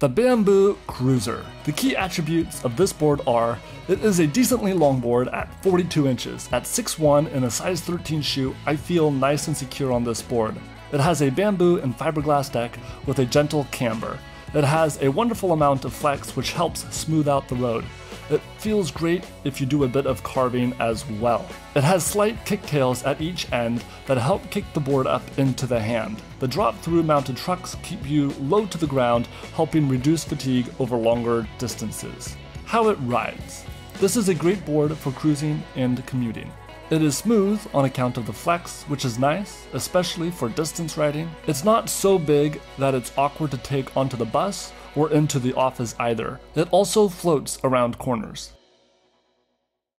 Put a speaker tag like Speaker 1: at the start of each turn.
Speaker 1: The Bamboo Cruiser. The key attributes of this board are it is a decently long board at 42 inches. At 6'1 in a size 13 shoe, I feel nice and secure on this board. It has a bamboo and fiberglass deck with a gentle camber. It has a wonderful amount of flex which helps smooth out the road. It feels great if you do a bit of carving as well. It has slight kicktails at each end that help kick the board up into the hand. The drop-through mounted trucks keep you low to the ground, helping reduce fatigue over longer distances. How it rides. This is a great board for cruising and commuting. It is smooth on account of the flex, which is nice, especially for distance riding. It's not so big that it's awkward to take onto the bus or into the office either. It also floats around corners.